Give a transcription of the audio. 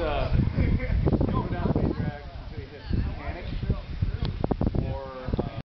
uh,